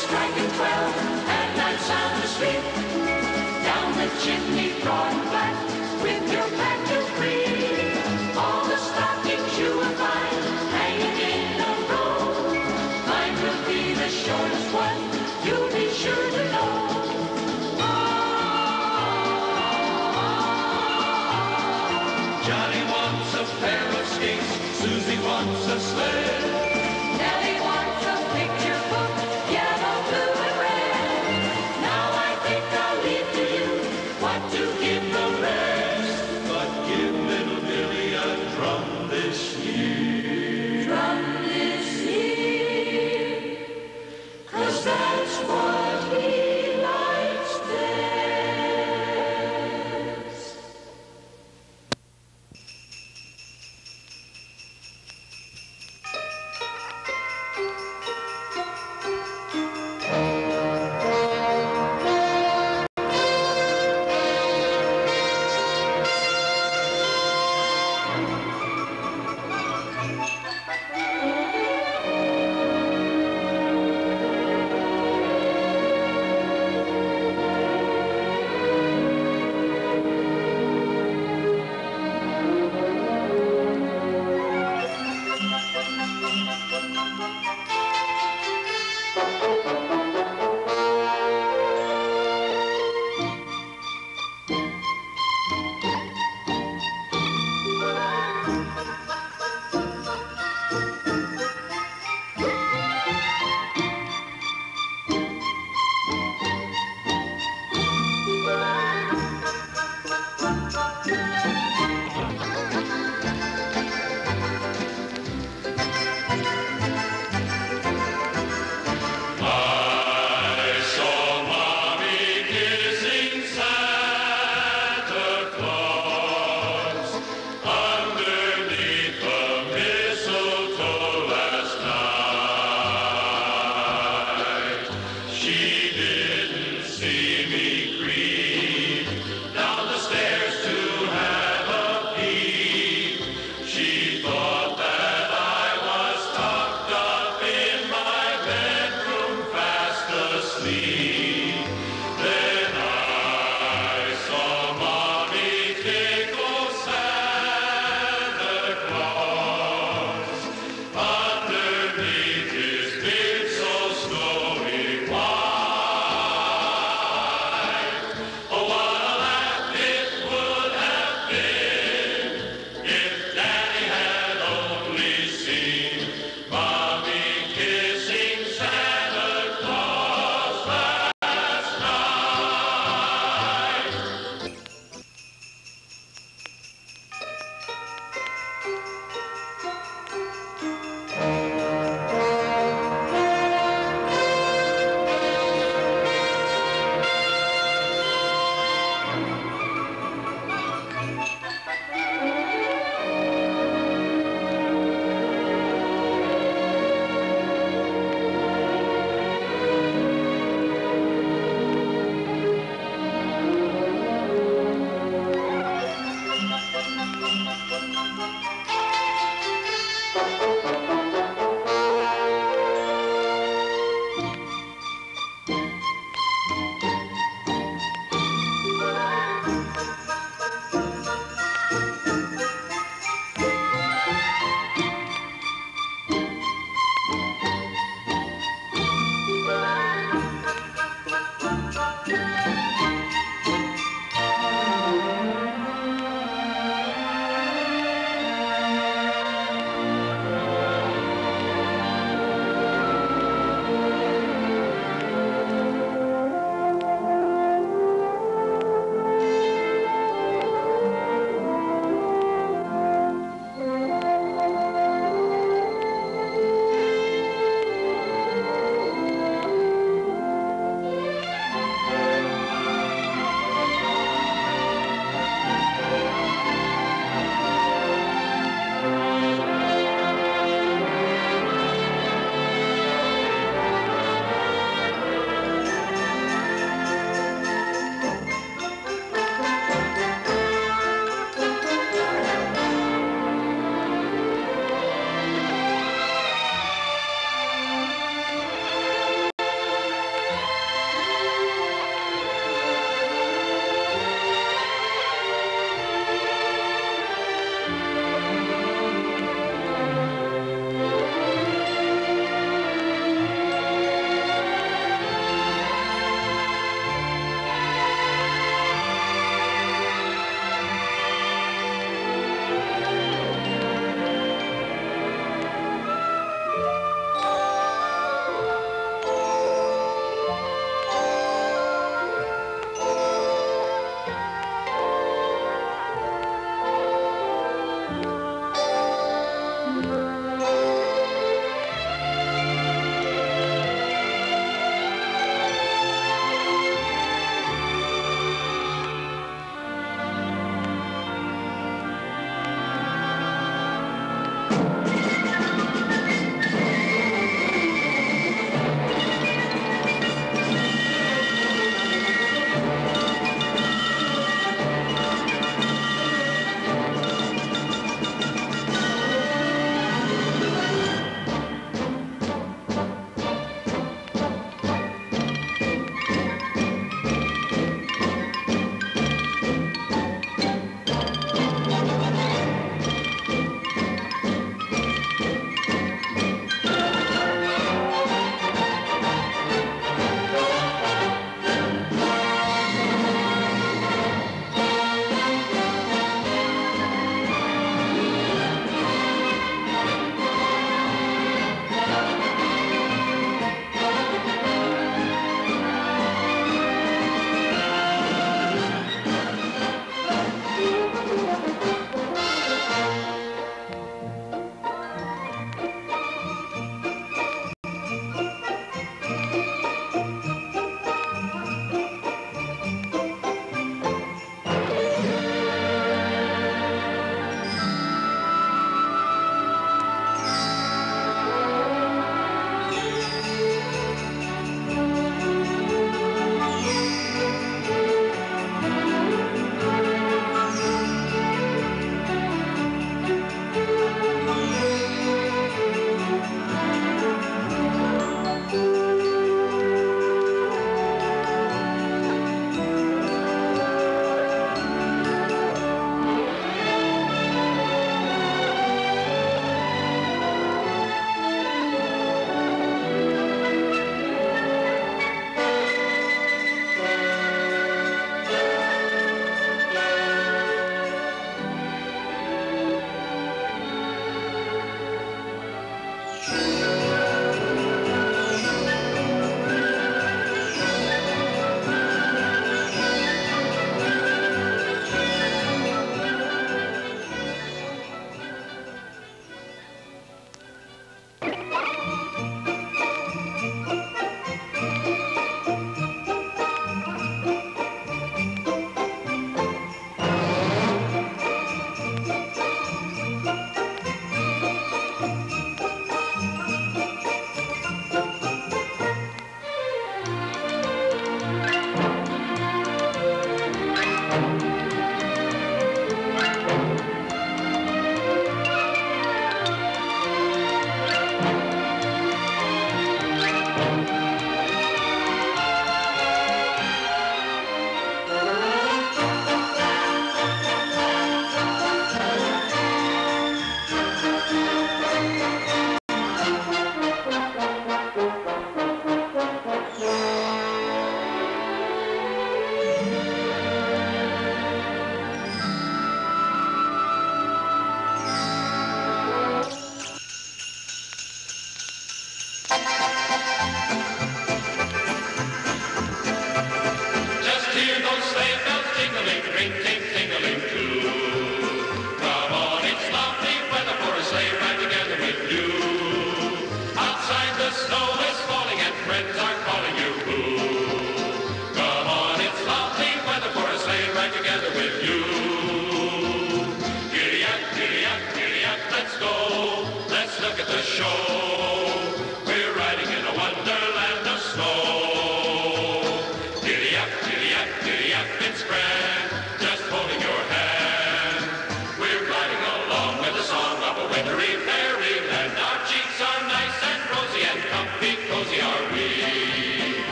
striking twelve, and I'm sound asleep. Down the chimney broad.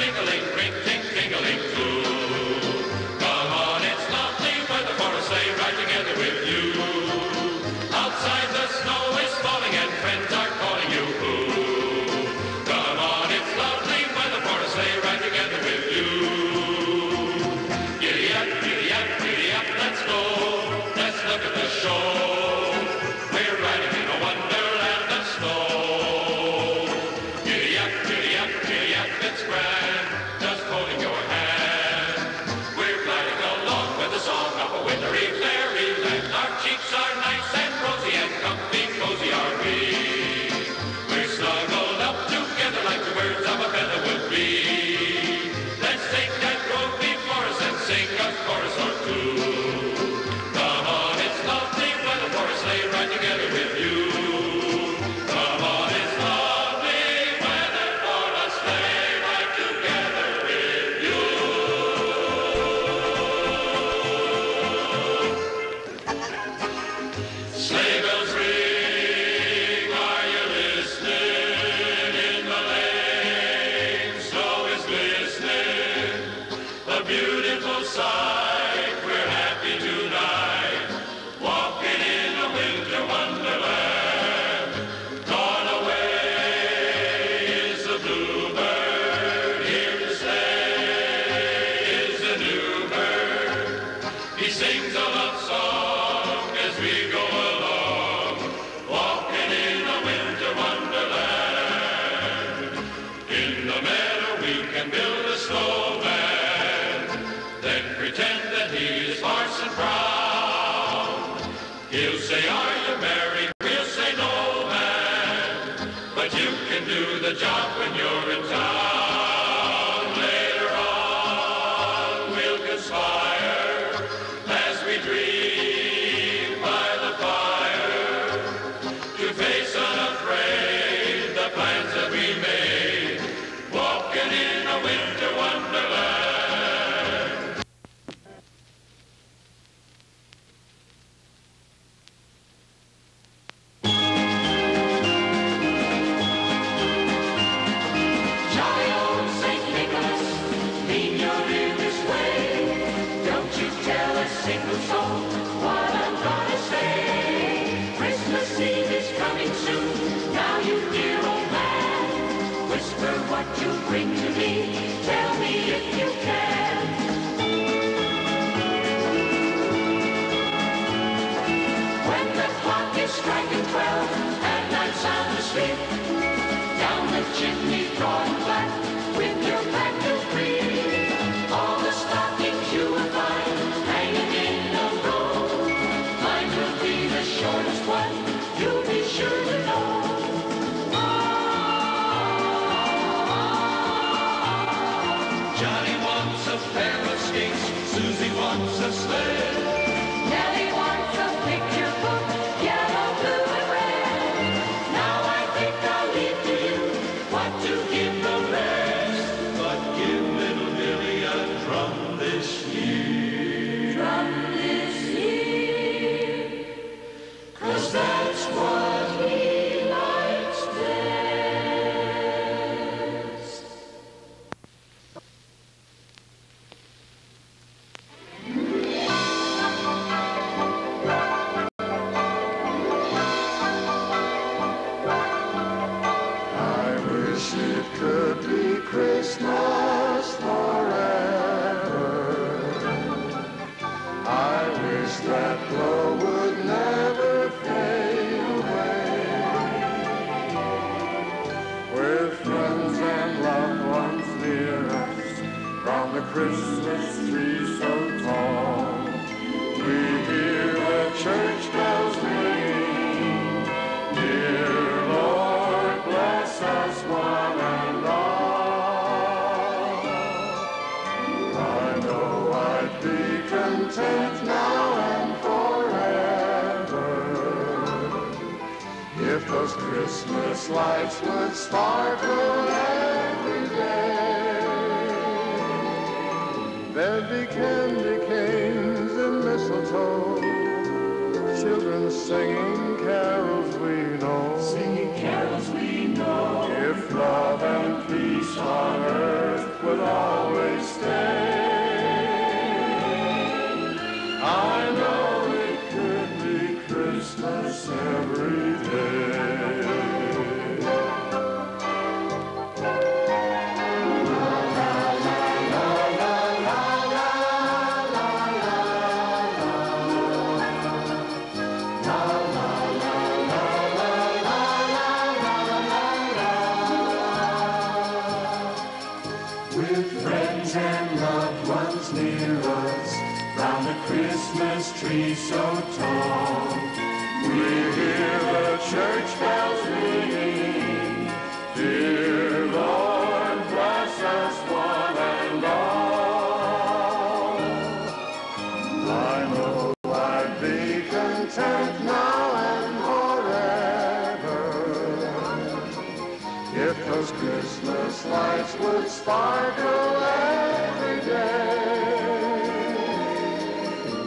Sleigh bells Christmas tree so tall. We hear the church bells ringing. Dear Lord, bless us one and all. I know I'd be content now and forever if those Christmas lights would sparkle every day. There'd be candy canes and mistletoe, children singing carols we know. Singing carols we know. If love and peace on earth will always stay, I know it could be Christmas every day. would sparkle every day.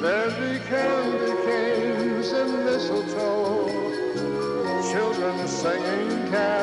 the candy canes and mistletoe, children singing carols.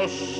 us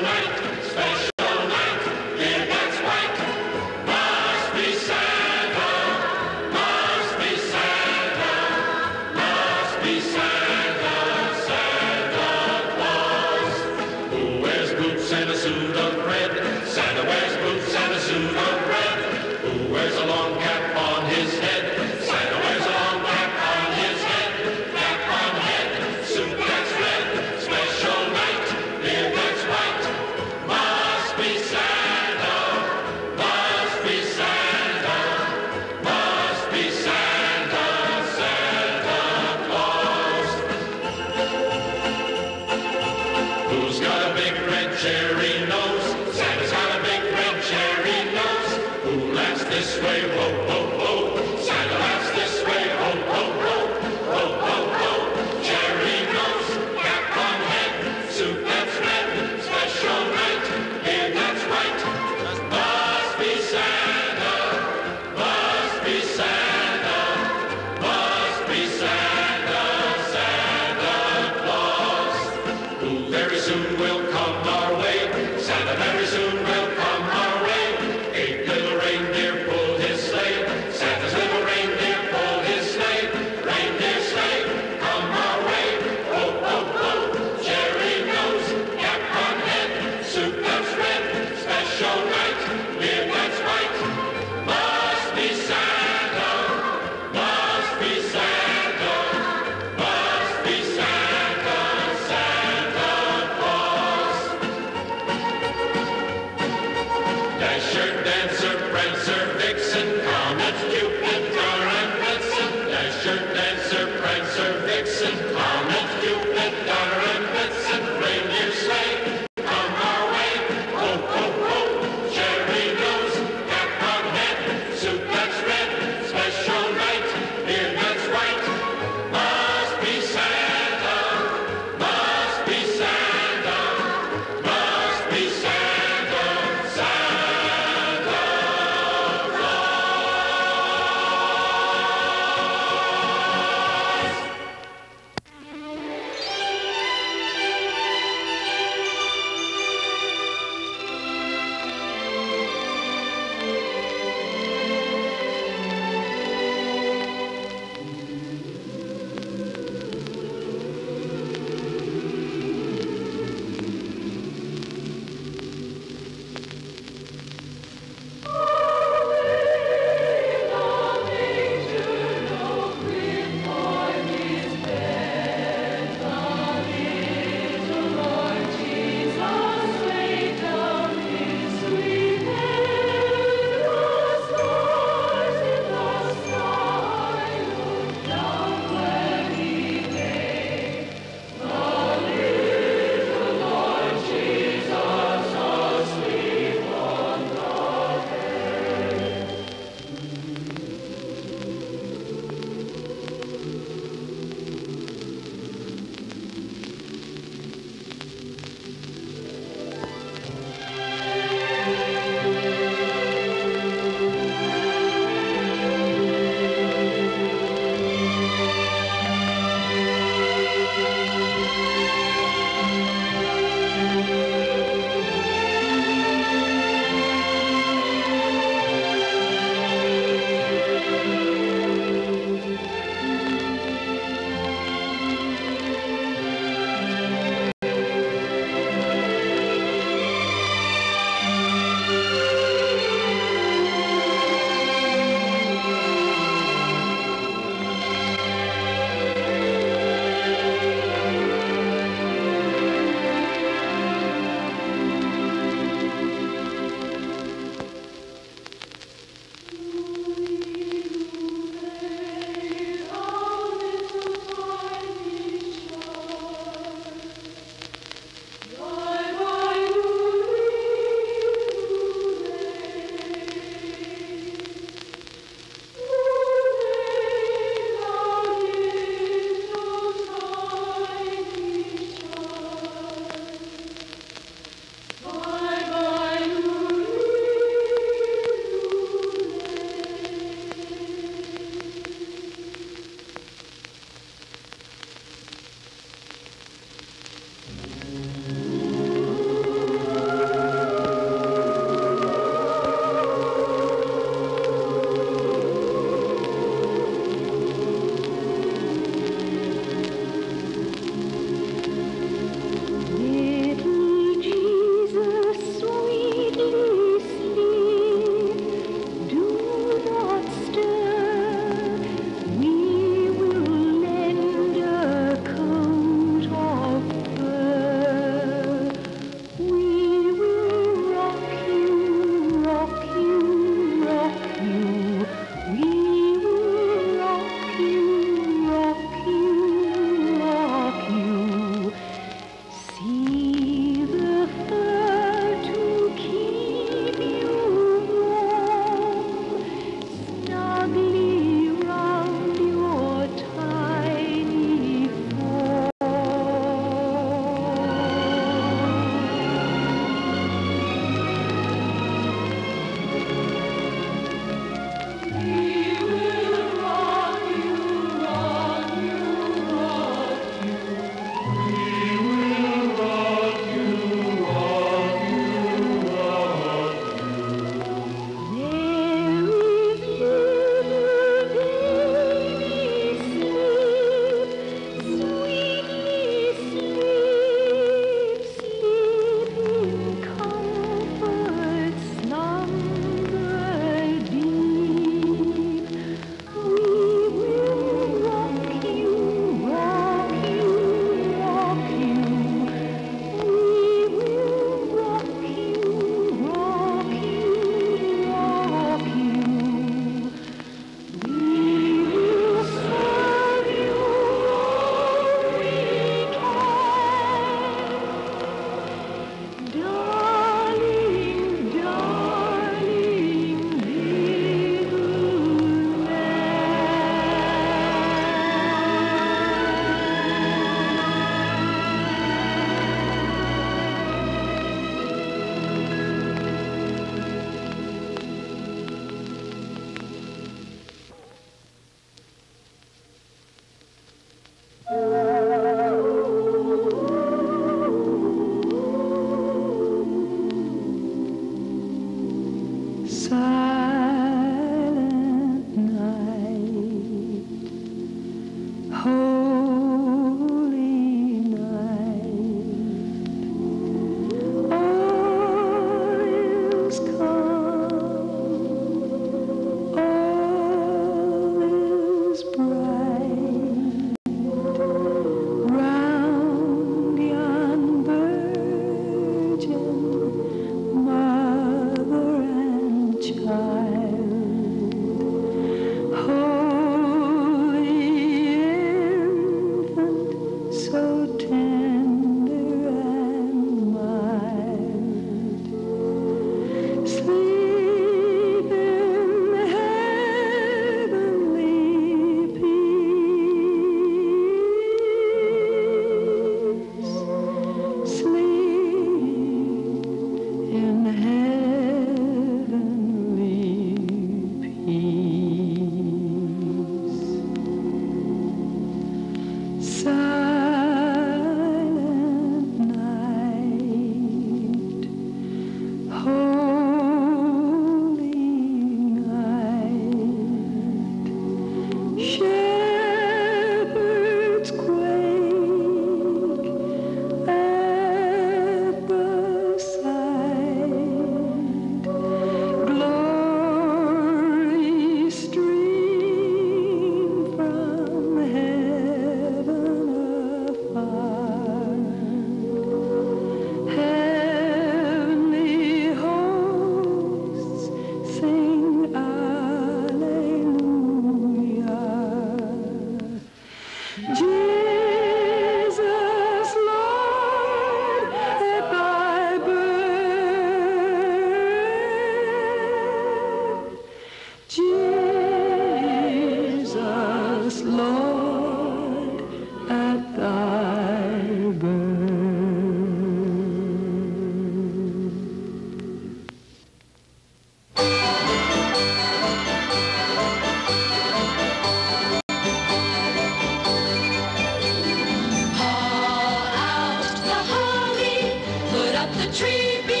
up the tree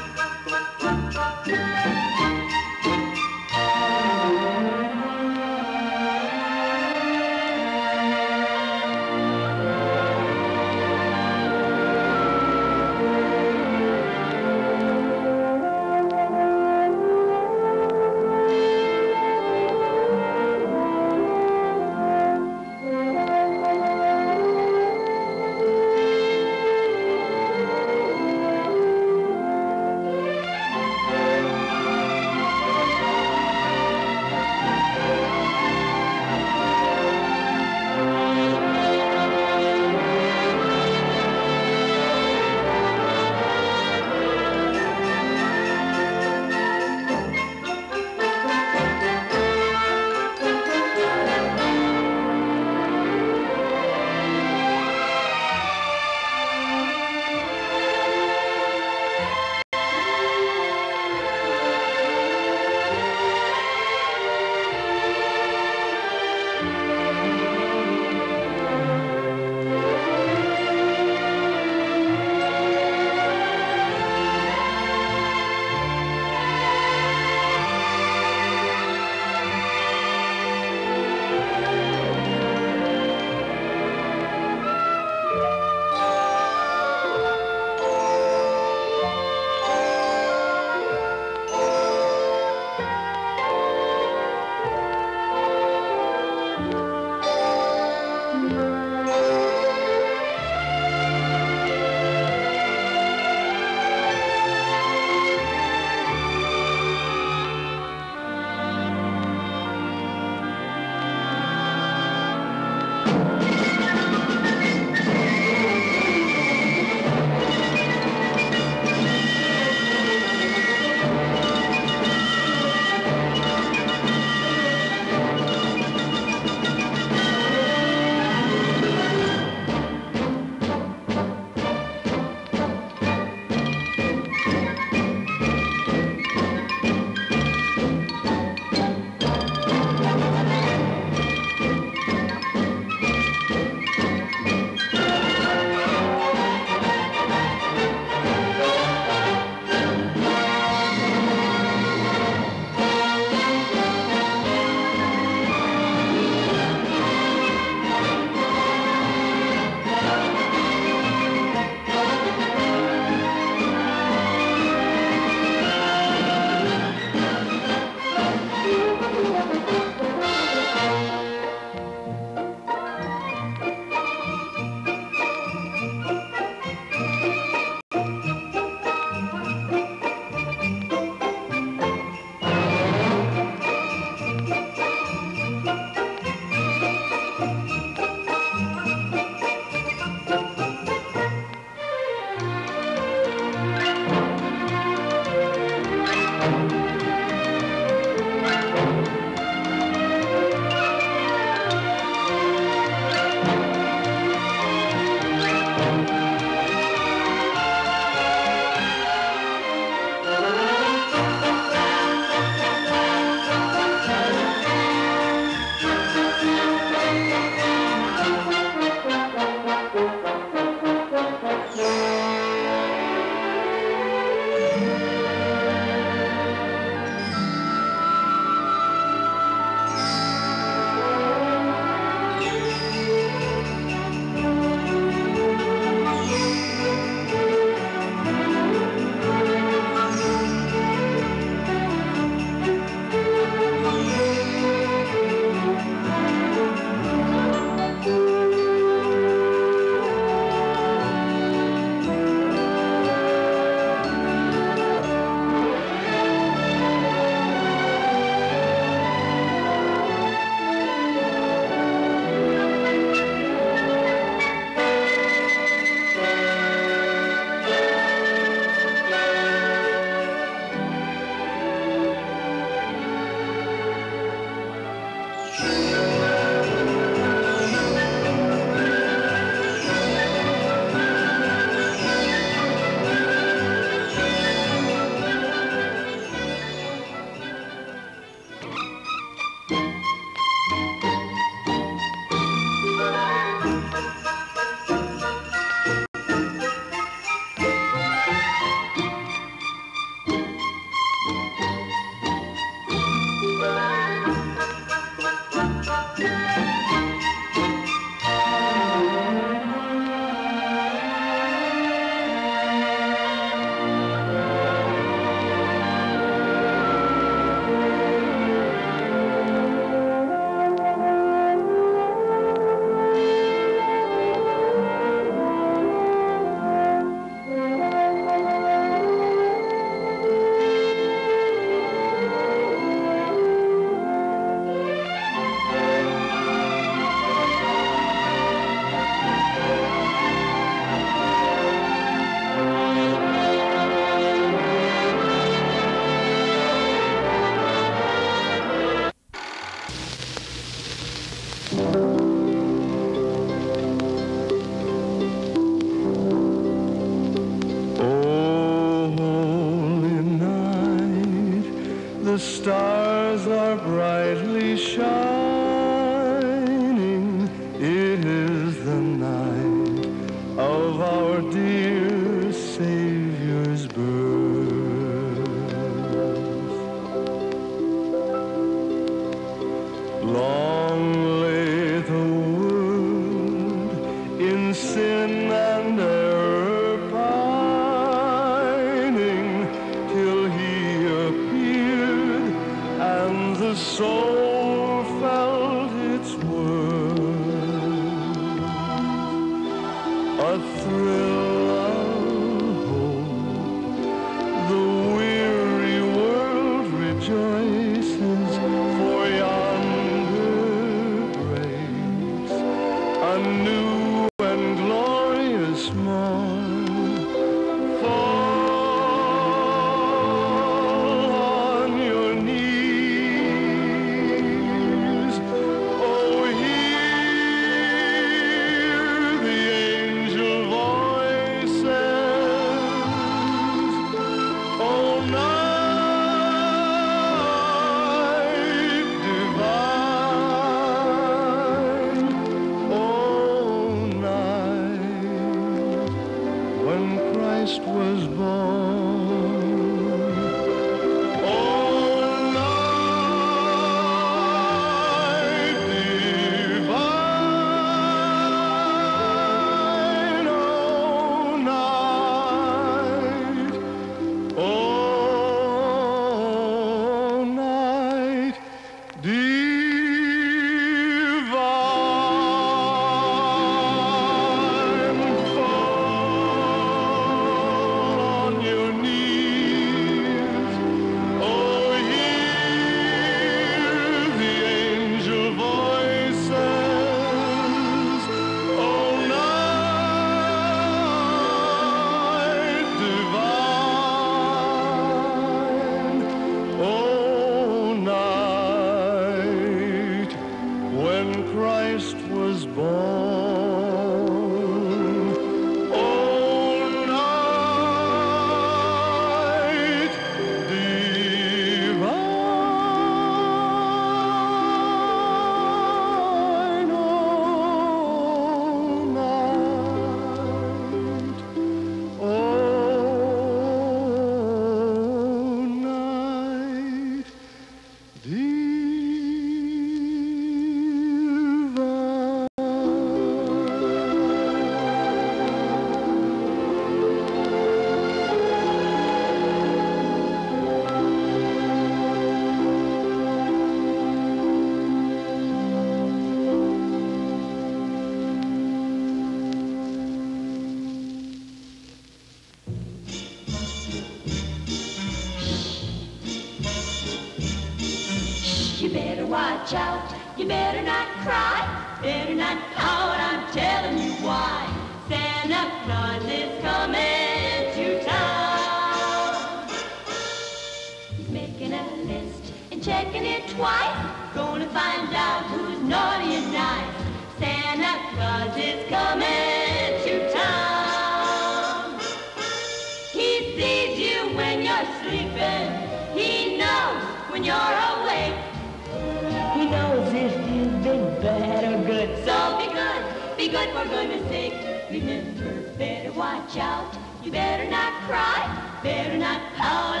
You better not cry, better not pout.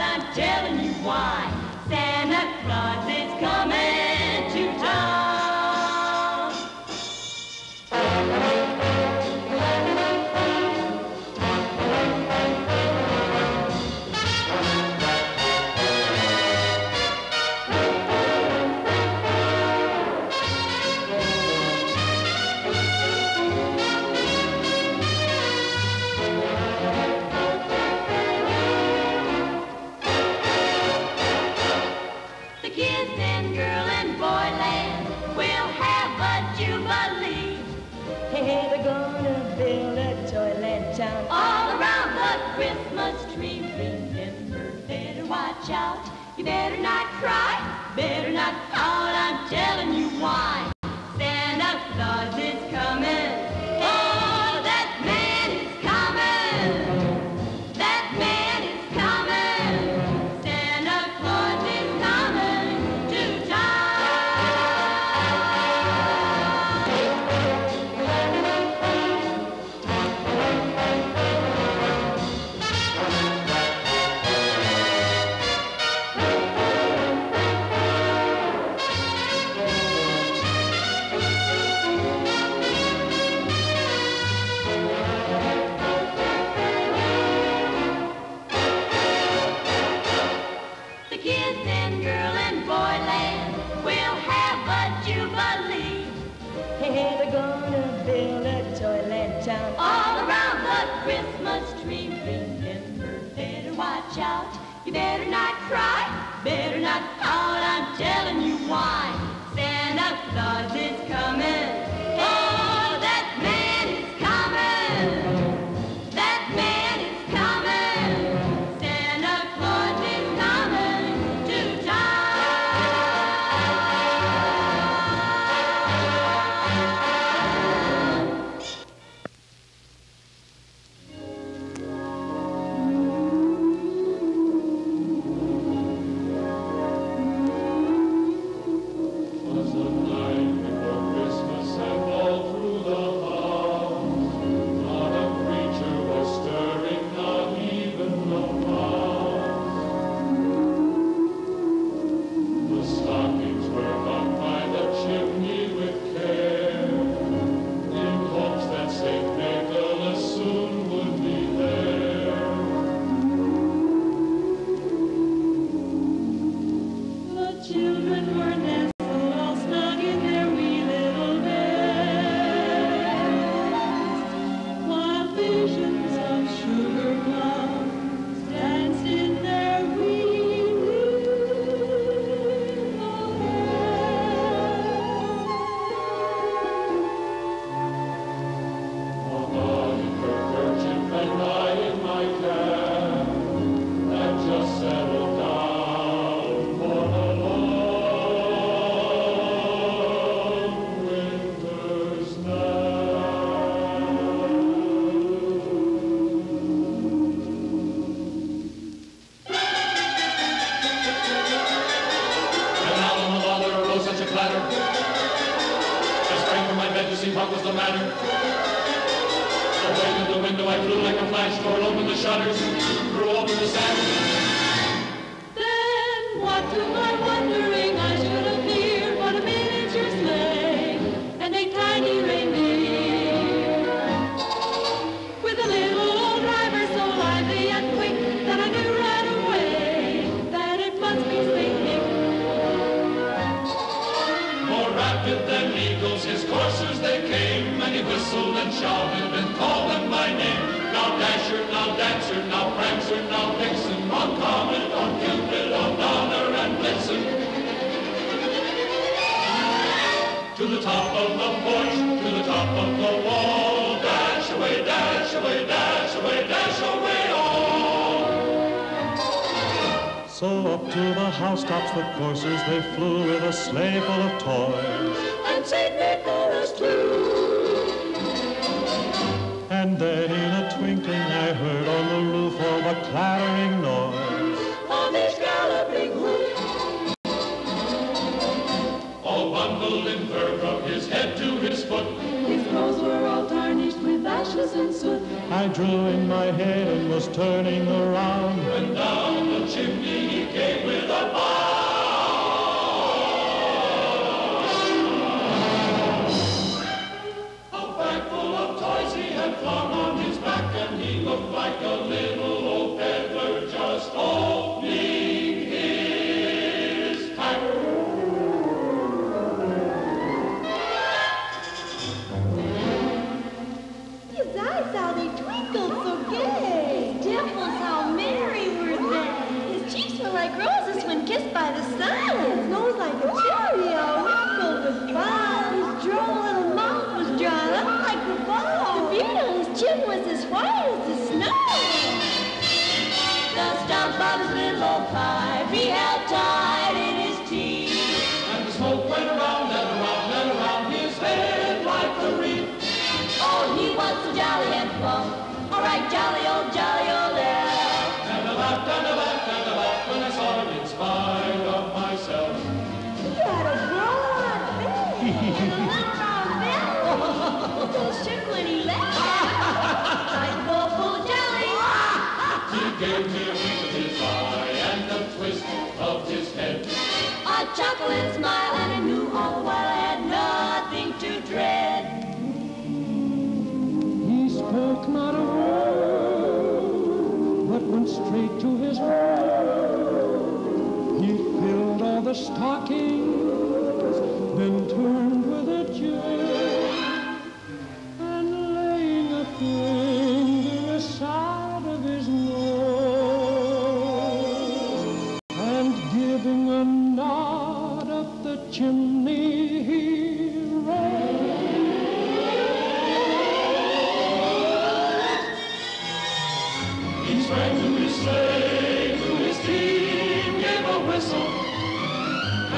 sprang to his sleigh, to his team gave a whistle,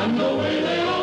and away they all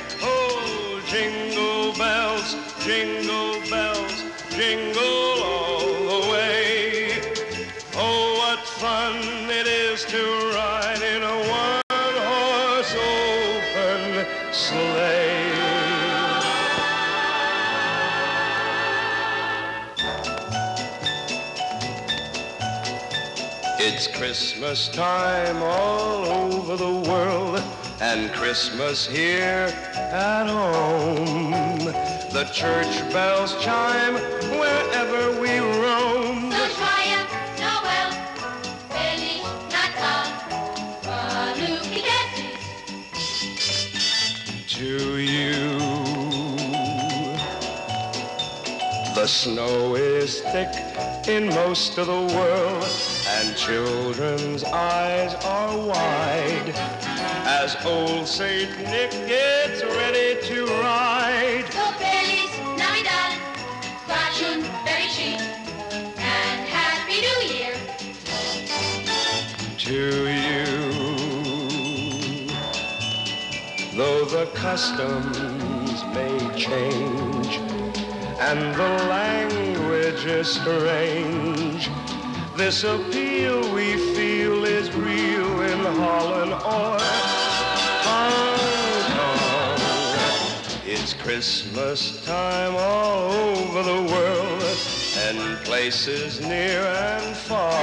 Christmas time all over the world, and Christmas here at home. The church bells chime wherever we roam. So Noël, Feliz Natal. To you, the snow is thick in most of the world, and children's eyes are wide as old Saint Nick gets ready to ride. So Feliz Navidad, Fortune very chic, and Happy New Year. to you. Though the customs may change and the language is strange, this appeal we feel is real in Holland or Hong oh, Kong. It's Christmas time all over the world and places near and far.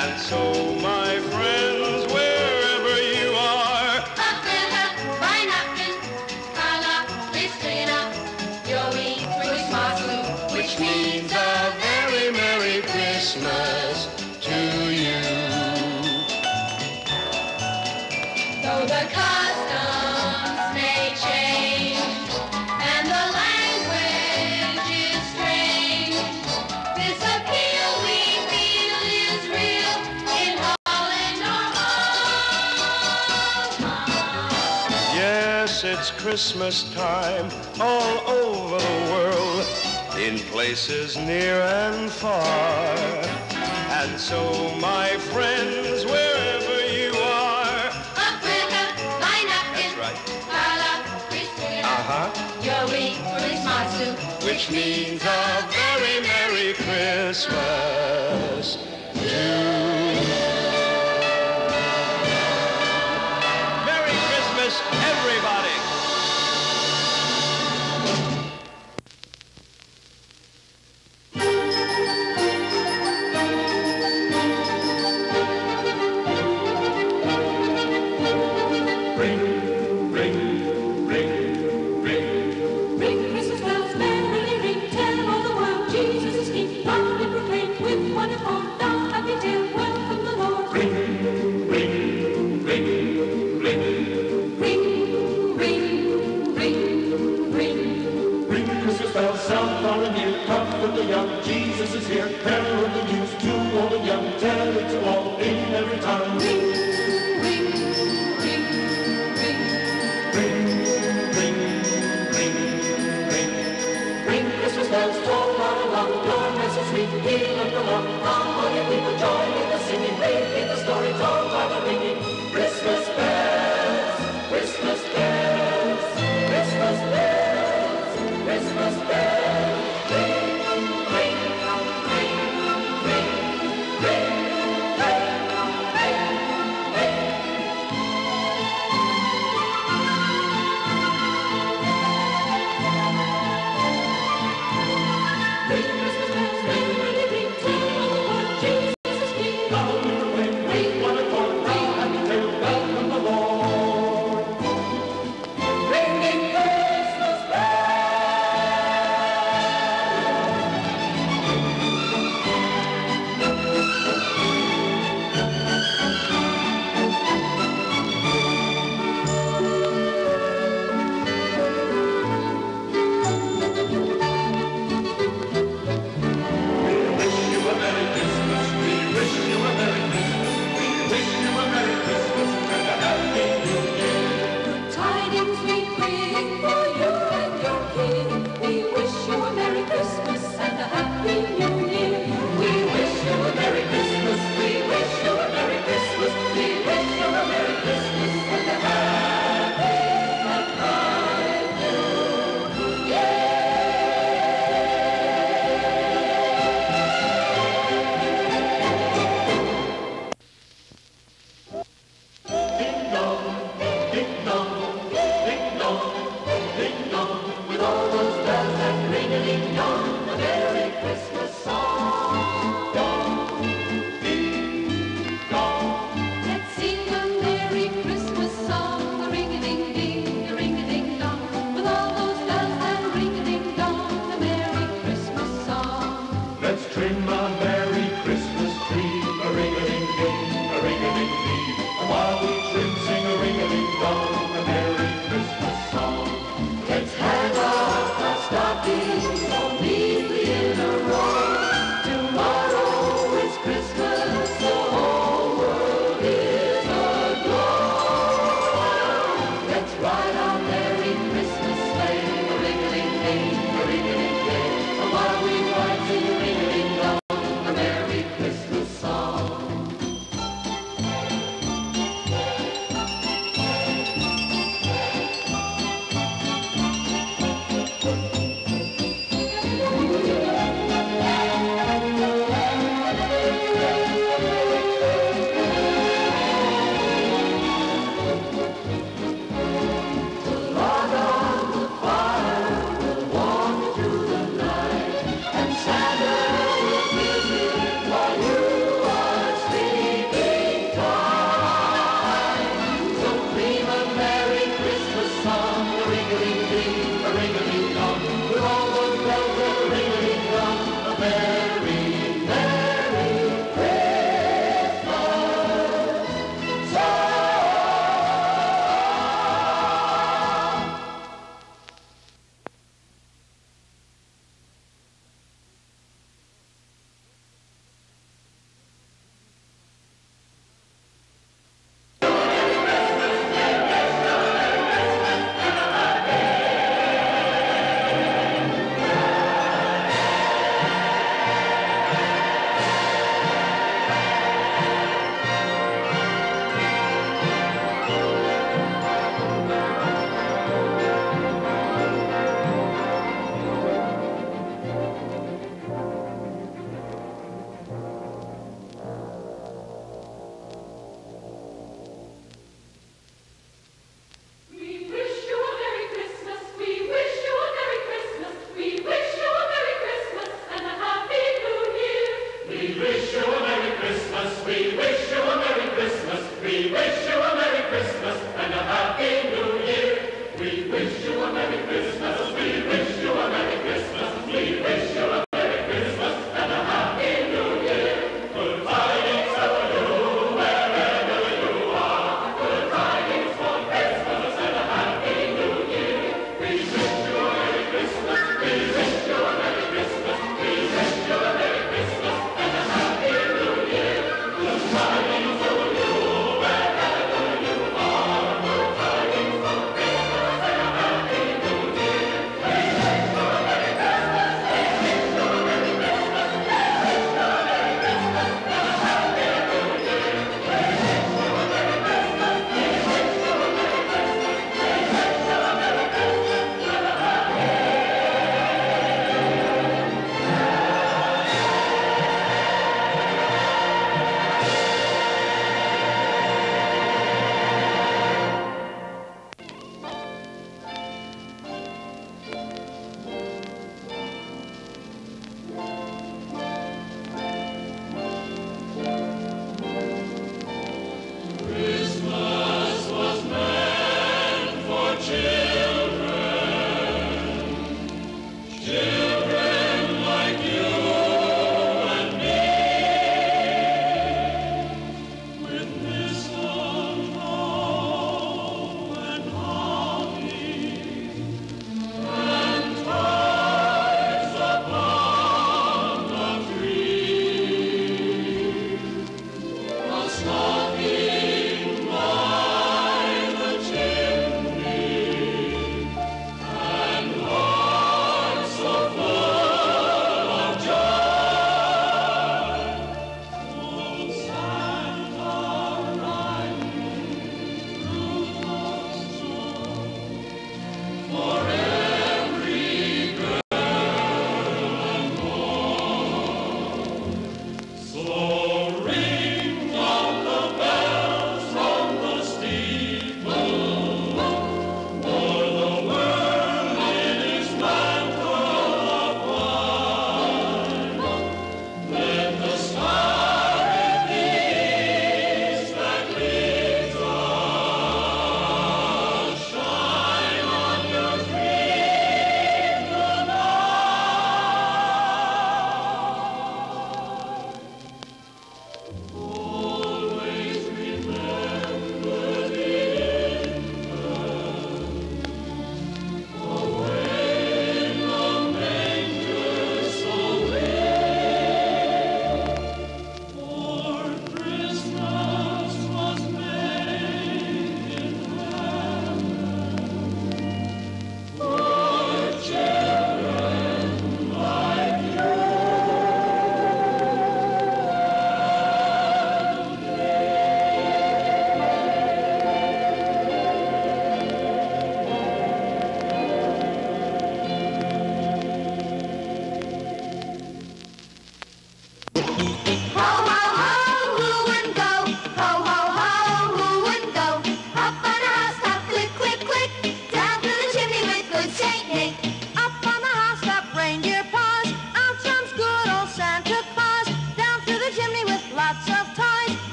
And so, my friends, Christmas time all over the world in places near and far. And so, my friends, wherever you are, up with a That's right. Uh-huh. Joey Christmasu, which means a very Merry Christmas to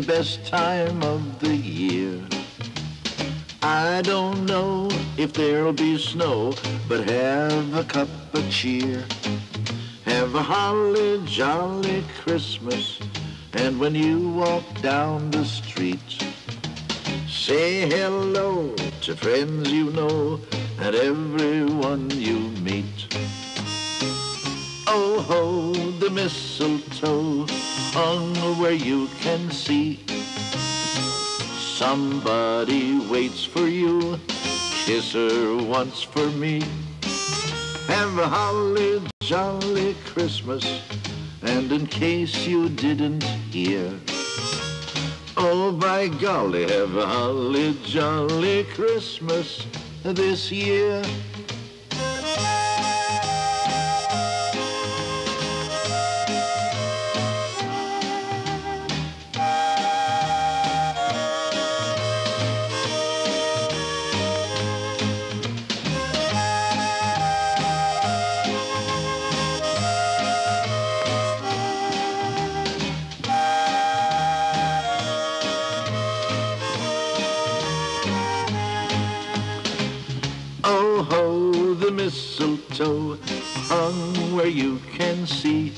the best time of the year. I don't know if there'll be snow, but have a cup of cheer. Have a holly jolly Christmas. And when you walk down the street, say hello to friends you know for me. Have a holly jolly Christmas, and in case you didn't hear, oh by golly, have a holly jolly Christmas this year. Where you can see.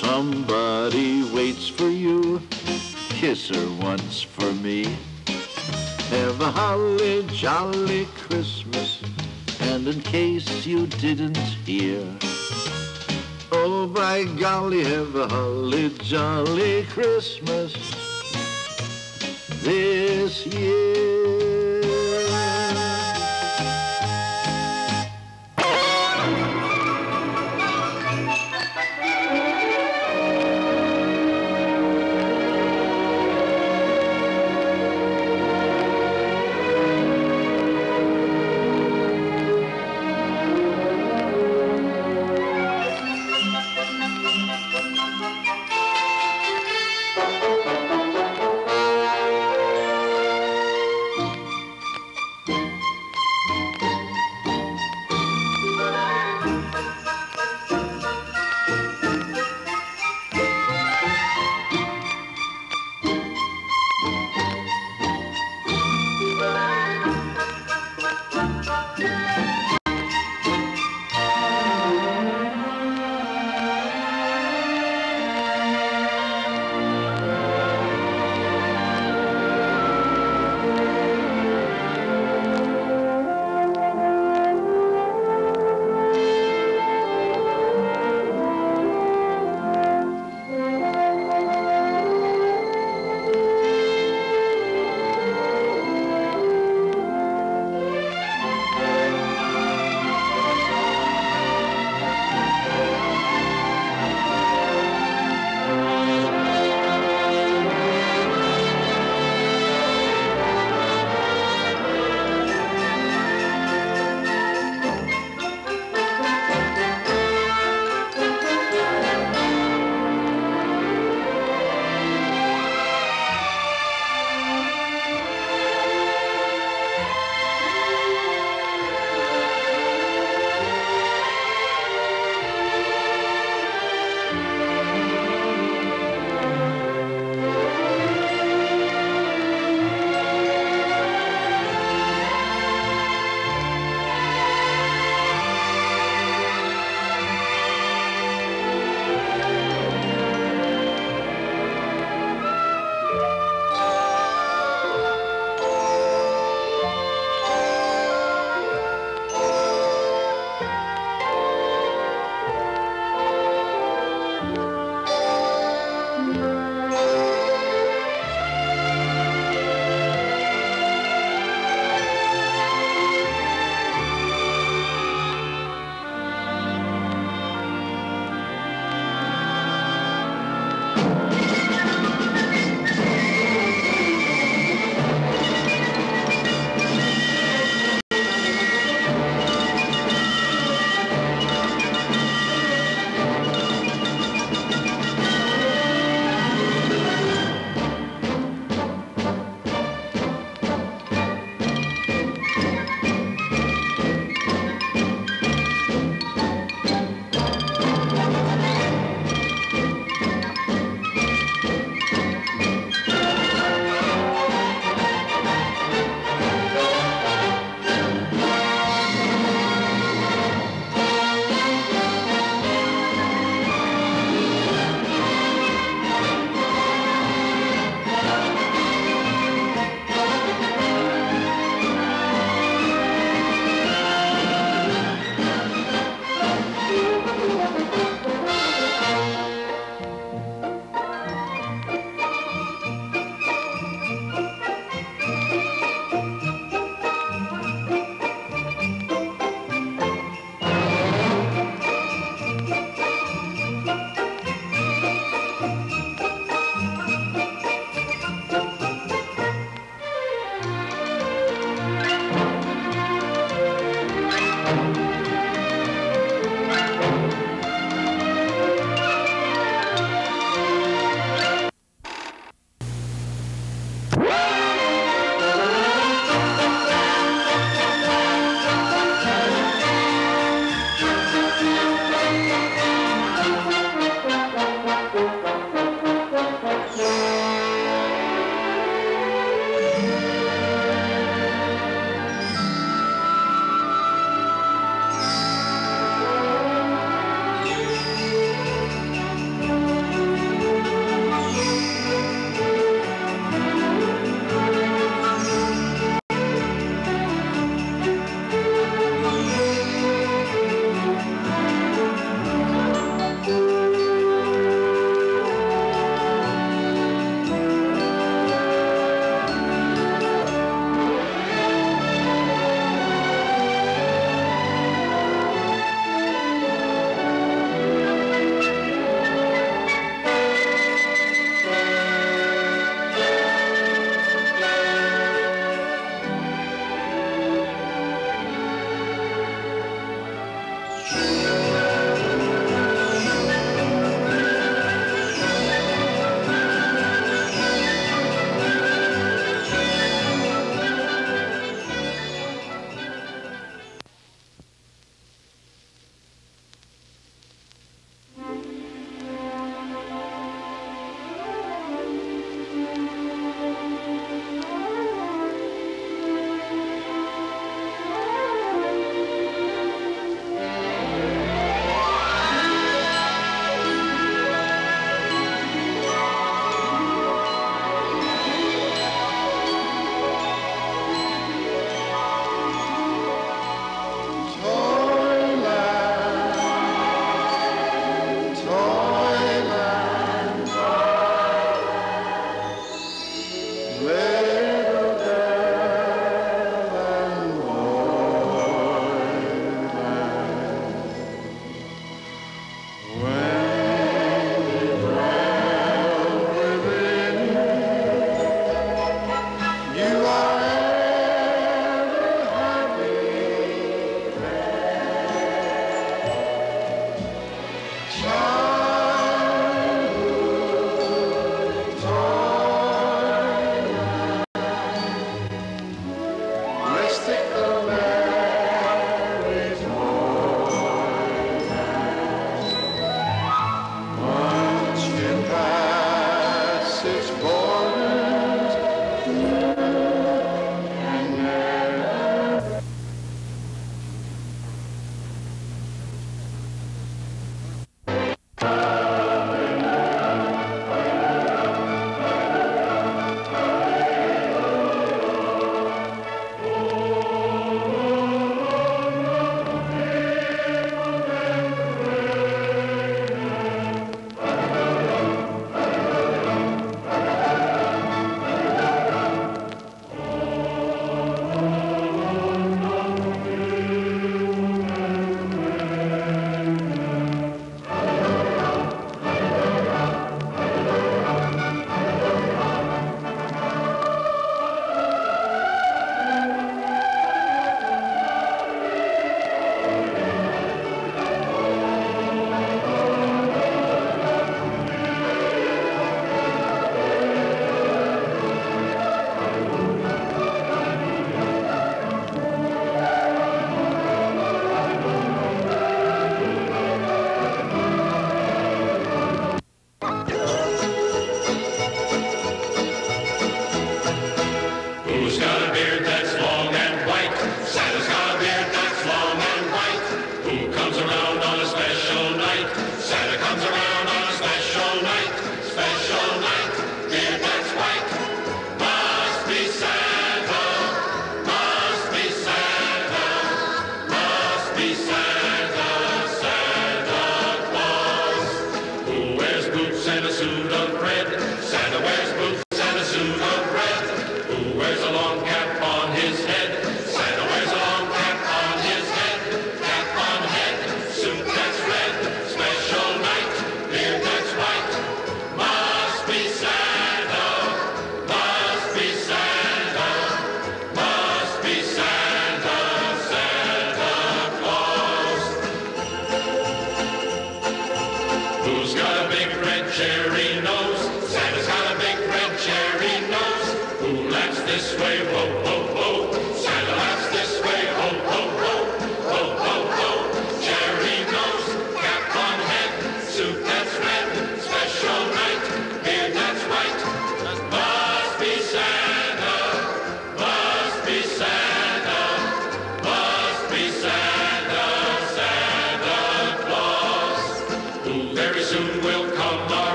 Somebody waits for you, kiss her once for me. Have a holly jolly Christmas, and in case you didn't hear, oh by golly, have a holly jolly Christmas this year.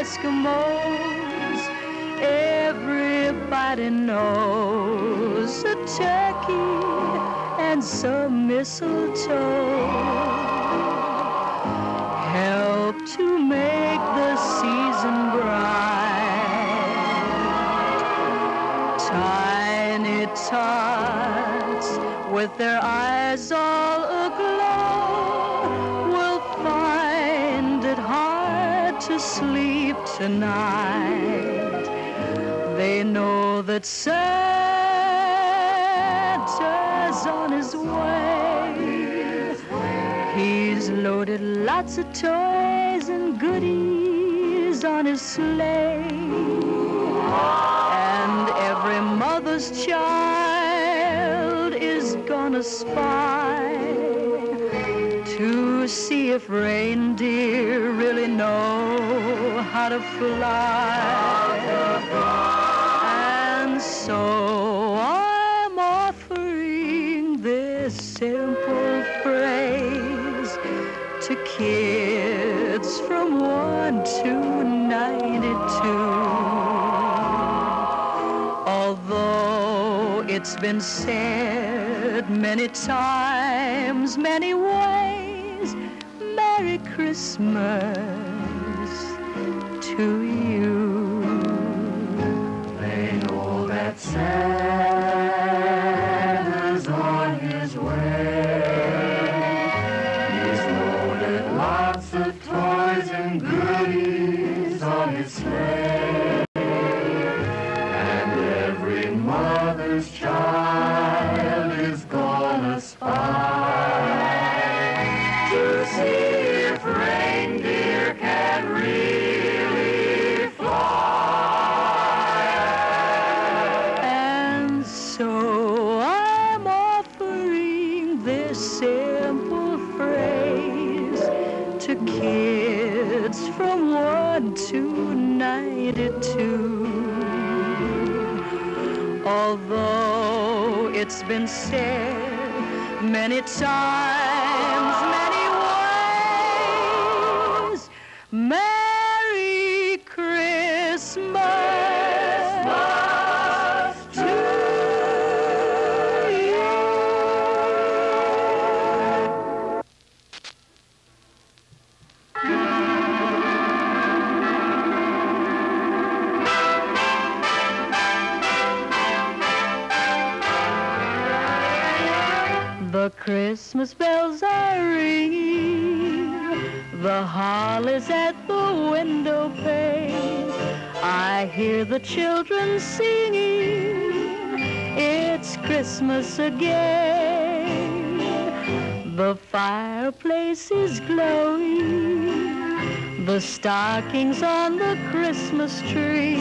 Eskimos. Everybody knows a turkey and some mistletoe help to make the season bright. Tiny tots with their eyes all sleep tonight. They know that Santa's on his way. He's loaded lots of toys and goodies on his sleigh. And every mother's child is gonna spy to see if reindeer really know how to fly. And so I'm offering this simple phrase to kids from 1 to 92. Although it's been said many times, many Christmas to you. Christmas bells are ringing, the holly's at the window pane. I hear the children singing, it's Christmas again. The fireplace is glowing, the stockings on the Christmas tree.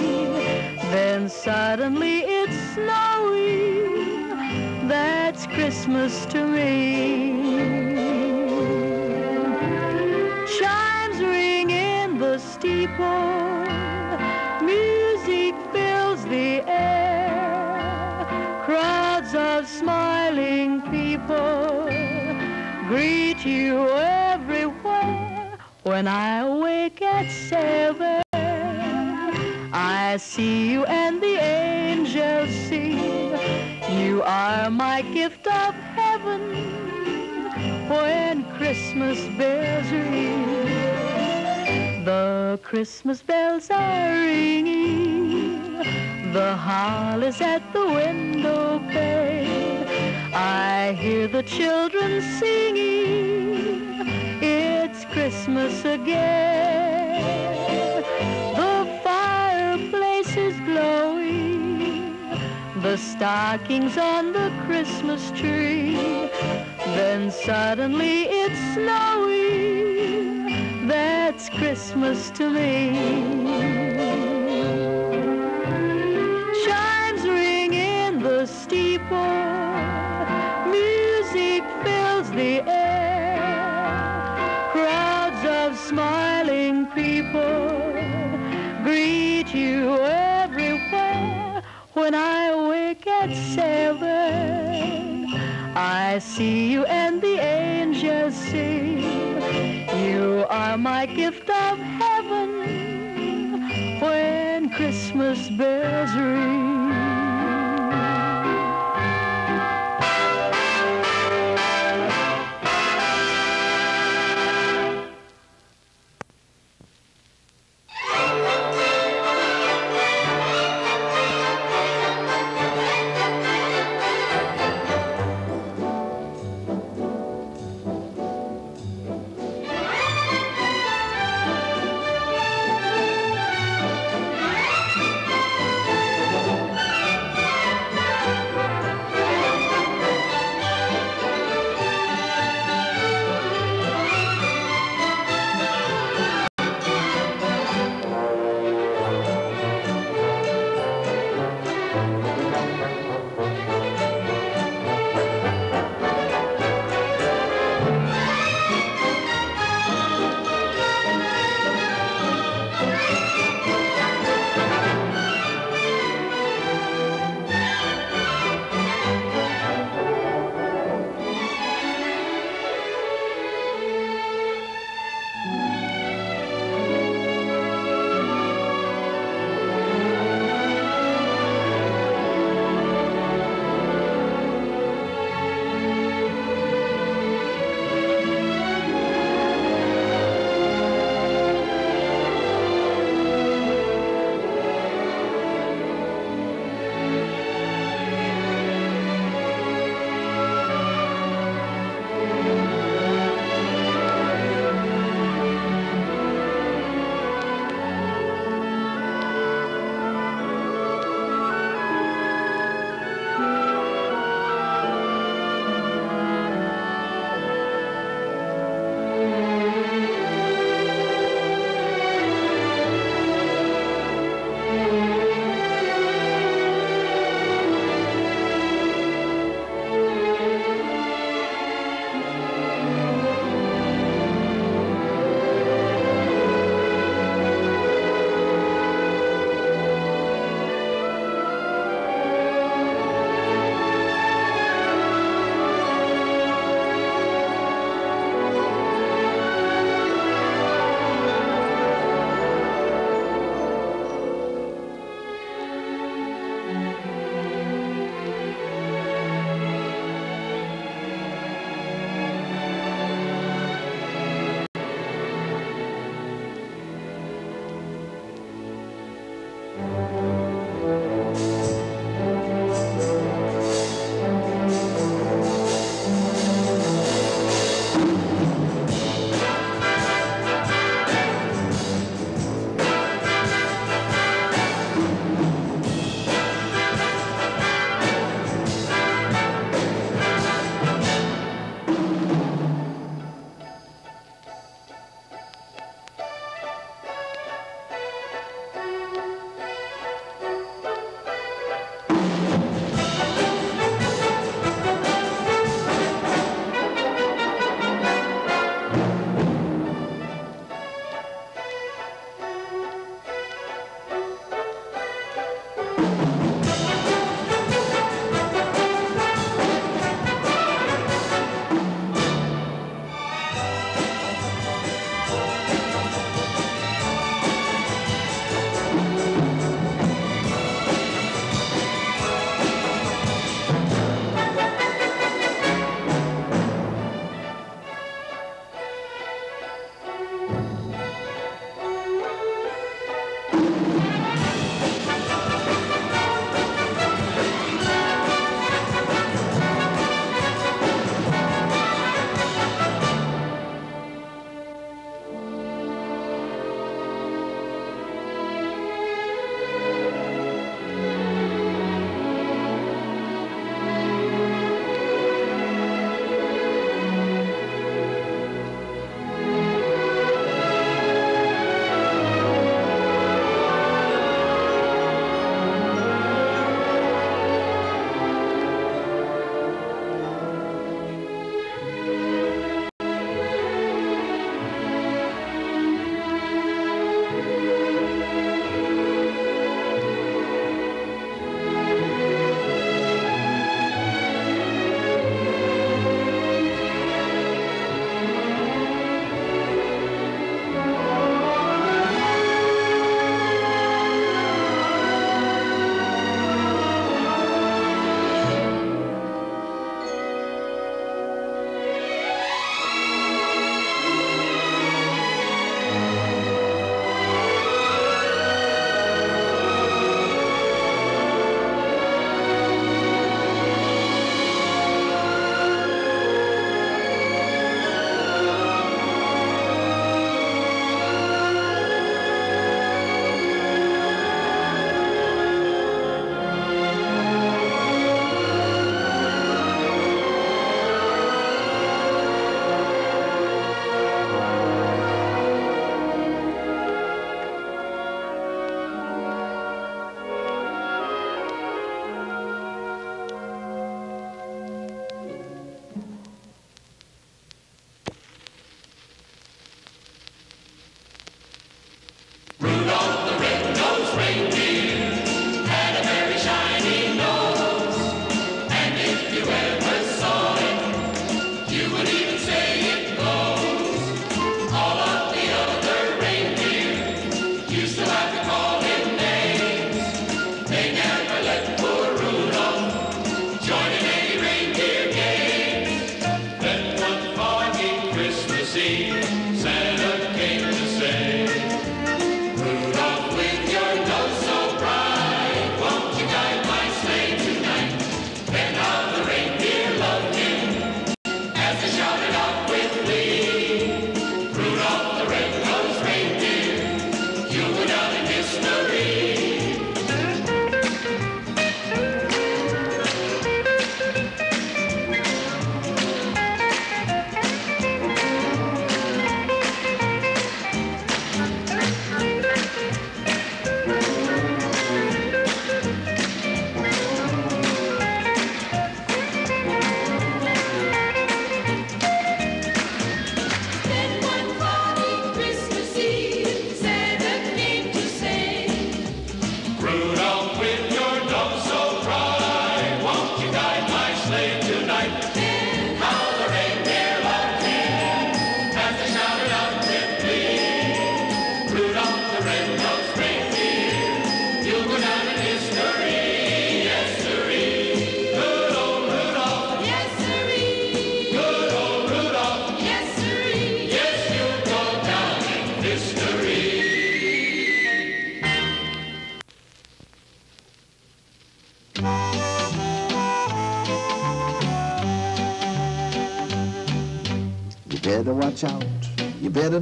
Then suddenly it's snowy. That's Christmas to me. Chimes ring in the steeple. Music fills the air. Crowds of smiling people greet you everywhere. When I wake at seven, I see you and the are my gift of heaven when Christmas bells ring. The Christmas bells are ringing. The holly's at the window pane. I hear the children singing. It's Christmas again. The stockings on the Christmas tree. Then suddenly it's snowing. That's Christmas to me. Chimes ring in the steeple. Music fills the air. Crowds of smiling people greet you everywhere. When I at seven, I see you and the angels sing. You are my gift of heaven when Christmas bells ring.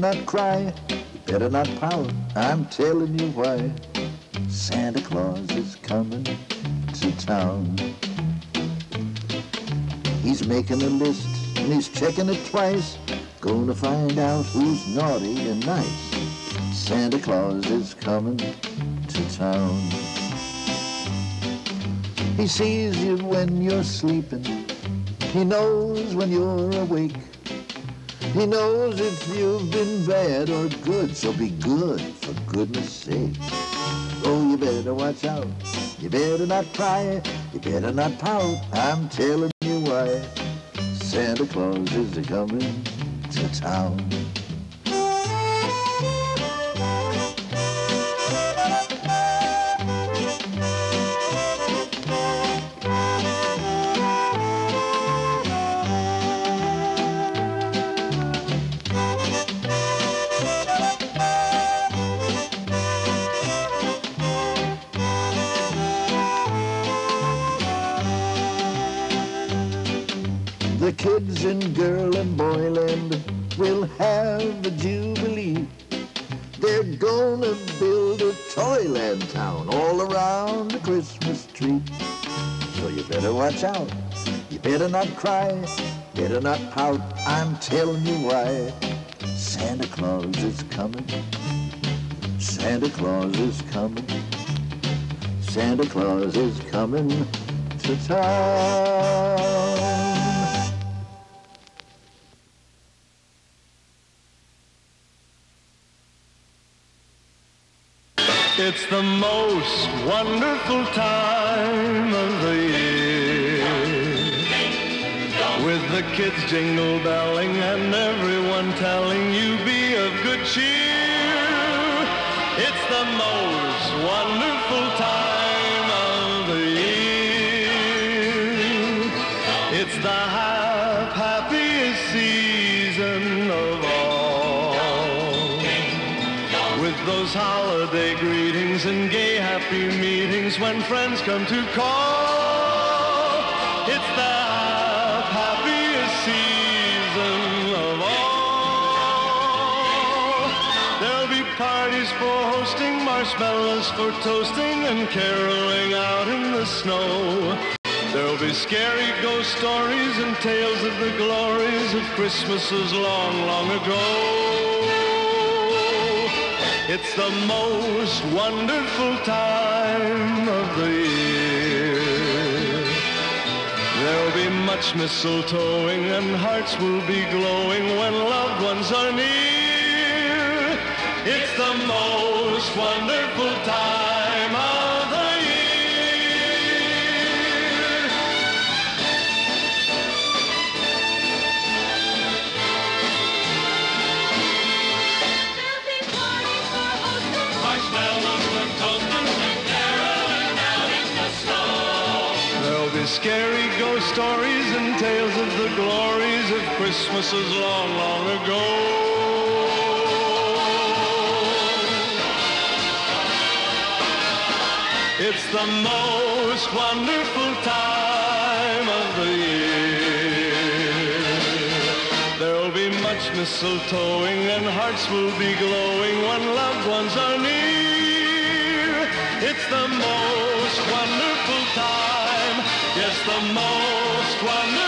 Not cry. Better not pout. I'm telling you why. Santa Claus is coming to town. He's making a list and he's checking it twice. Gonna find out who's naughty and nice. Santa Claus is coming to town. He sees you when you're sleeping. He knows when you're awake. He knows if you've been bad or good, so be good for goodness sake. Oh, you better watch out. You better not cry. You better not pout. I'm telling you why. Santa Claus is coming to town. Not. Better not pout. I'm telling you why. Santa Claus is coming. Santa Claus is coming. Santa Claus is coming to town. It's the most wonderful time the kids jingle belling and everyone telling you be of good cheer. It's the most wonderful time of the year. It's the hap- happiest season of all. With those holiday greetings and gay happy meetings when friends come to call. Marshmallows for toasting and caroling out in the snow. There'll be scary ghost stories and tales of the glories of Christmases long, long ago. It's the most wonderful time of the year. There'll be much mistletoeing and hearts will be glowing when loved ones are near. It's the most wonderful time of the year. Be parties for hosting, Marshmallows for toasting and caroling out in the snow. There'll be scary ghost stories and tales of the glories of Christmases long, long ago. It's the most wonderful time of the year. There'll be much mistletoeing and hearts will be glowing when loved ones are near. It's the most wonderful time. Yes, the most wonderful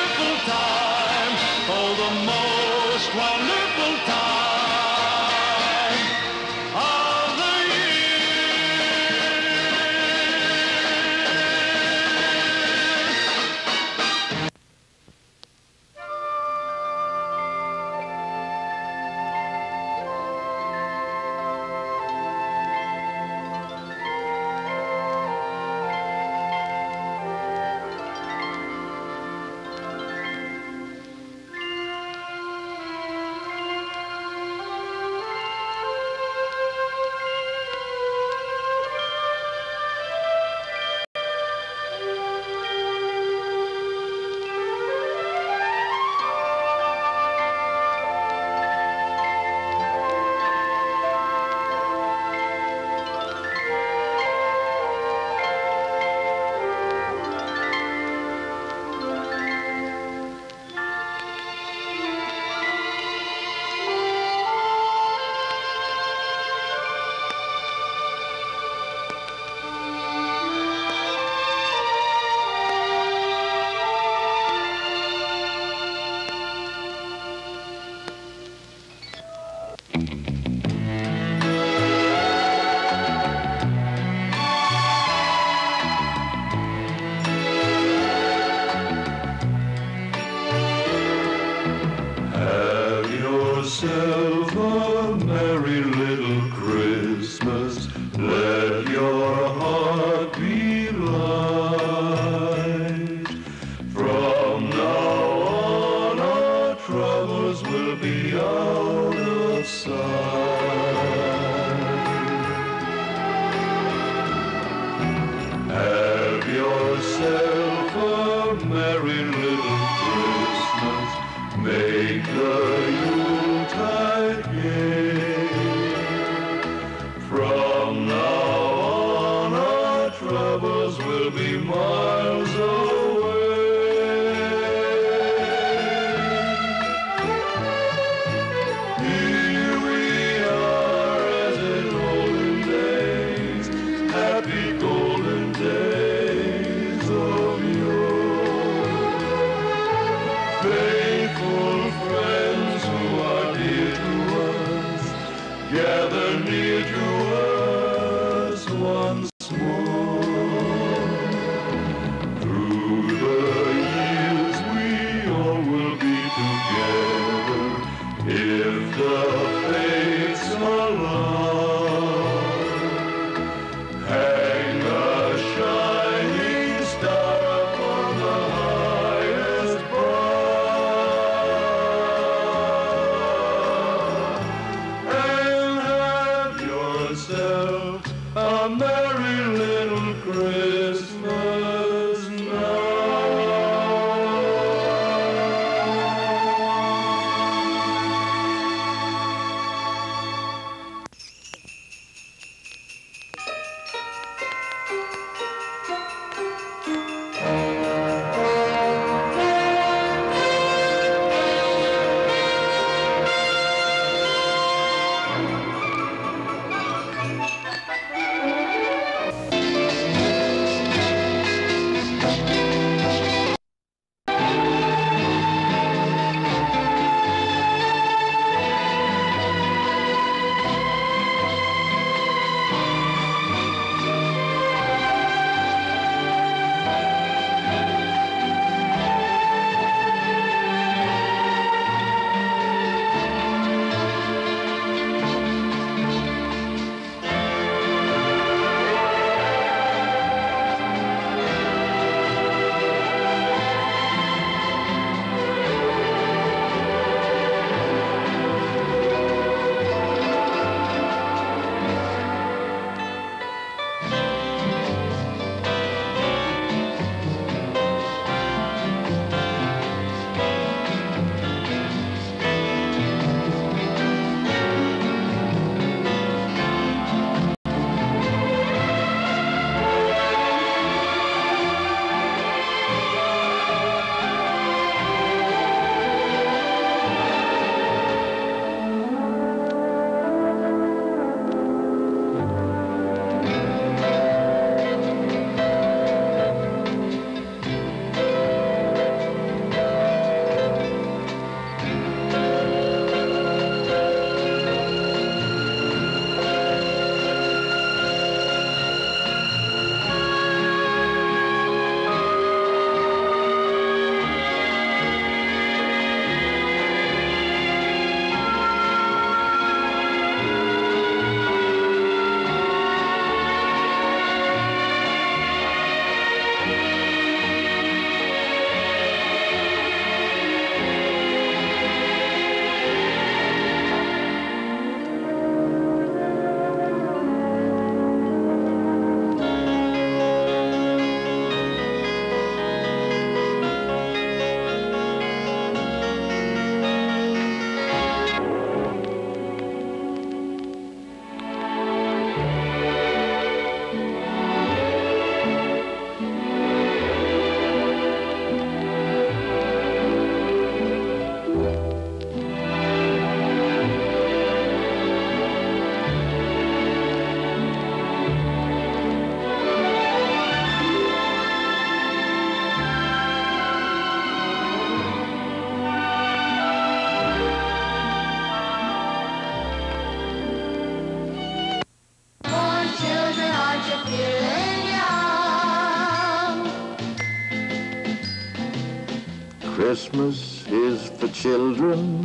Christmas is for children,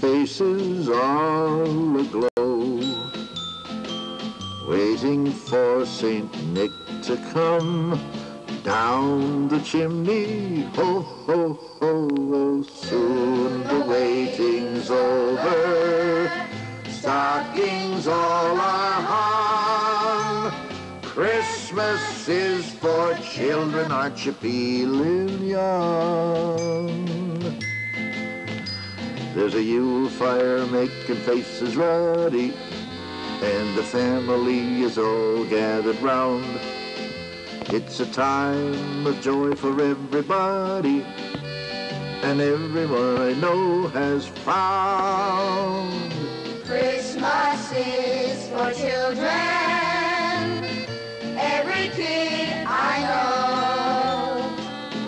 faces all aglow, waiting for Saint Nick to come down the chimney. Ho, ho, ho, ho, soon the waiting's over, stockings all for children, young? There's a Yule fire making faces ruddy, and the family is all gathered round. It's a time of joy for everybody, and everyone I know has found. Christmas is for children. Every kid I know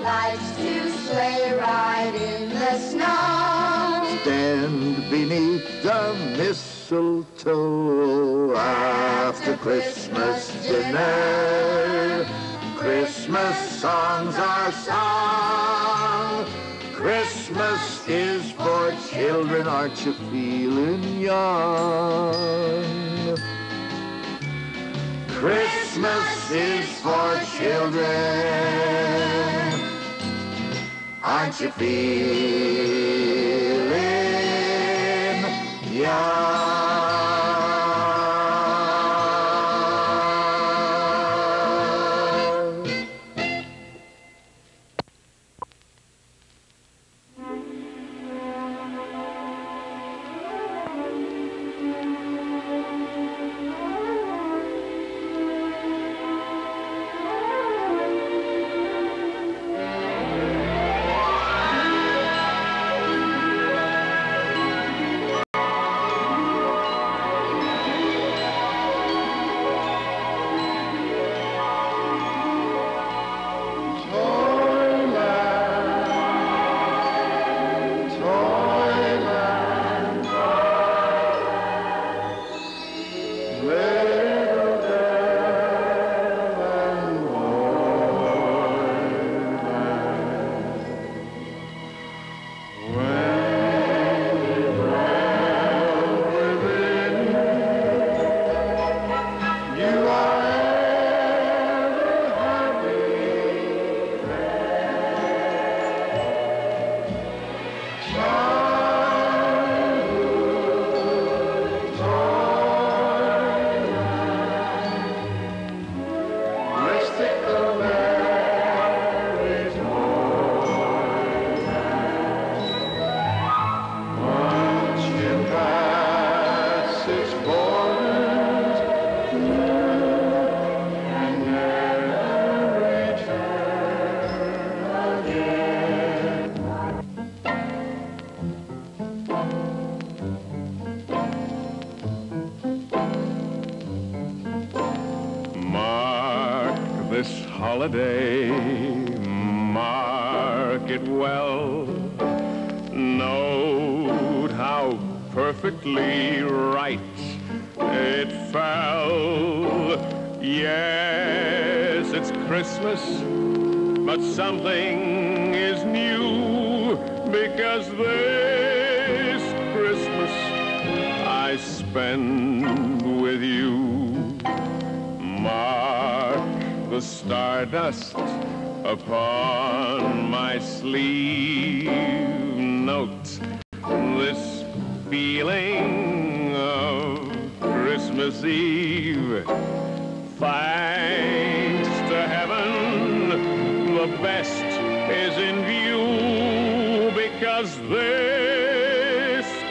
likes to sleigh ride in the snow. Stand beneath the mistletoe after Christmas dinner. Christmas songs are sung. Christmas is for children, aren't you feeling young? Christmas is for children. Aren't you feeling young?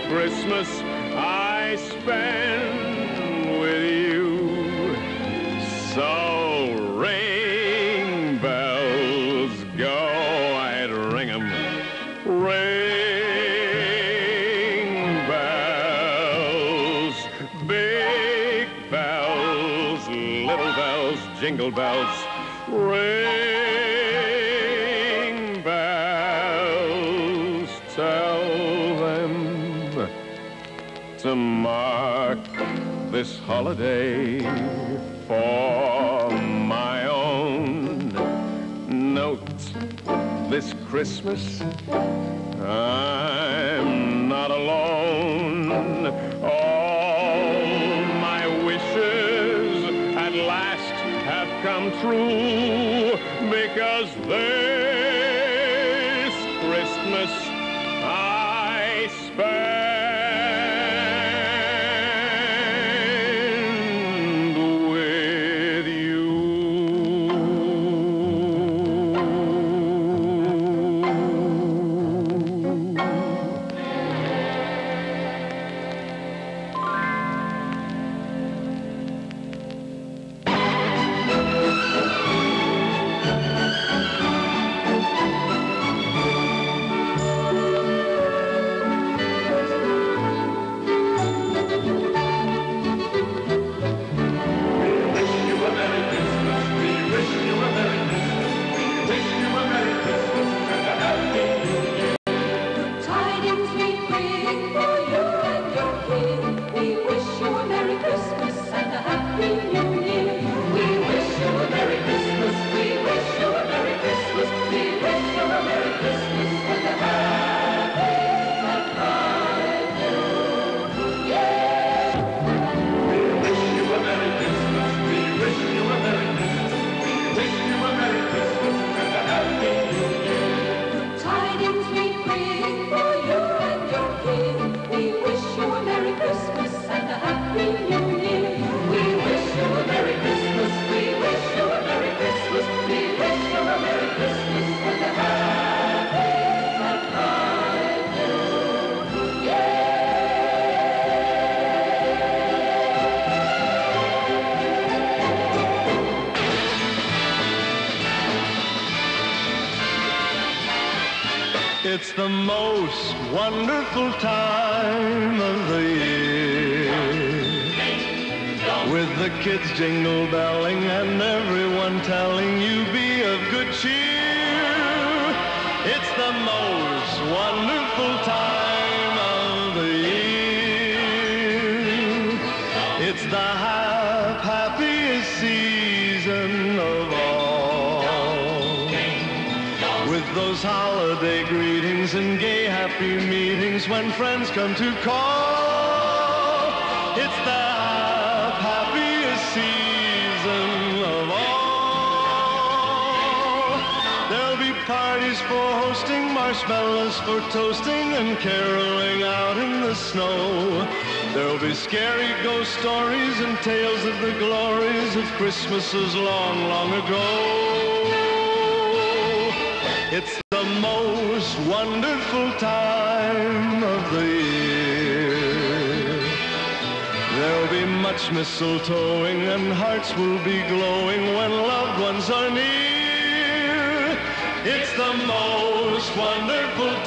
Christmas I spend with you. So ring bells, go I'd ring 'em. Ring bells, big bells, little bells, jingle bells. Holiday for my own. Note this Christmas I'm not alone. All my wishes at last have come true because this wonderful time of the year. With the kids jingle belling and everyone when friends come to call. It's the happiest season of all. There'll be parties for hosting, marshmallows for toasting, and caroling out in the snow. There'll be scary ghost stories and tales of the glories of Christmases long, long ago. It's the most wonderful time the year. There'll be much mistletoeing and hearts will be glowing when loved ones are near. It's the most wonderful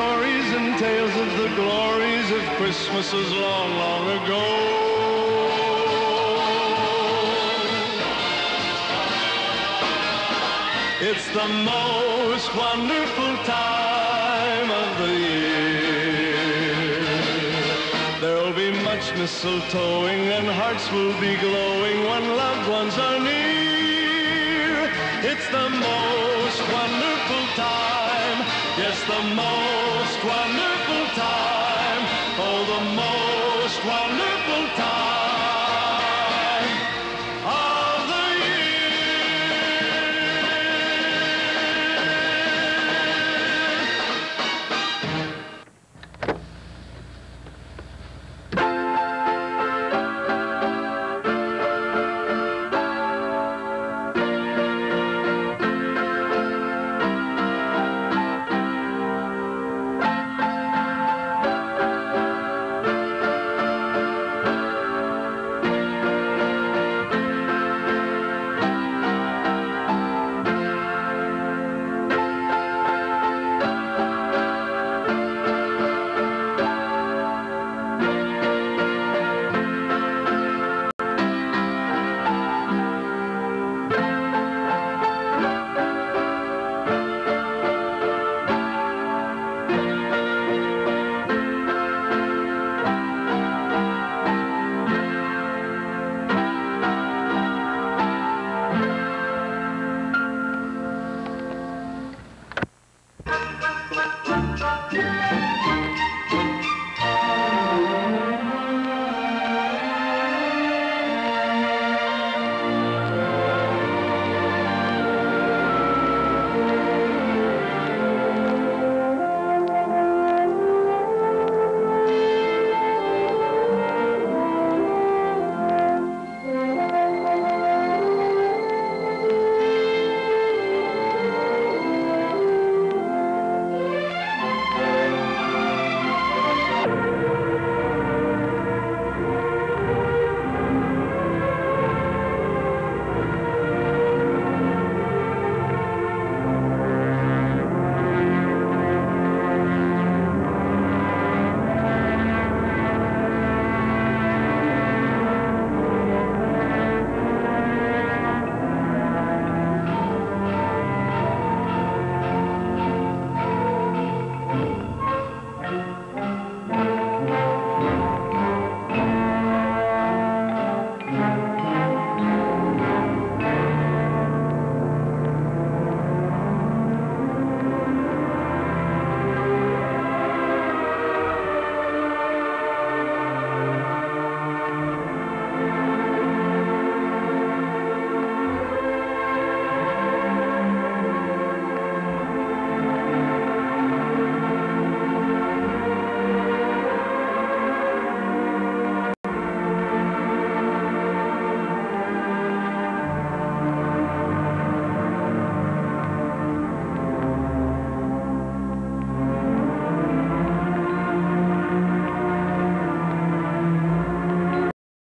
stories and tales of the glories of Christmases long, long ago. It's the most wonderful time of the year. There'll be much mistletoeing and hearts will be glowing when loved ones are near. It's the most wonderful time. Yes, the most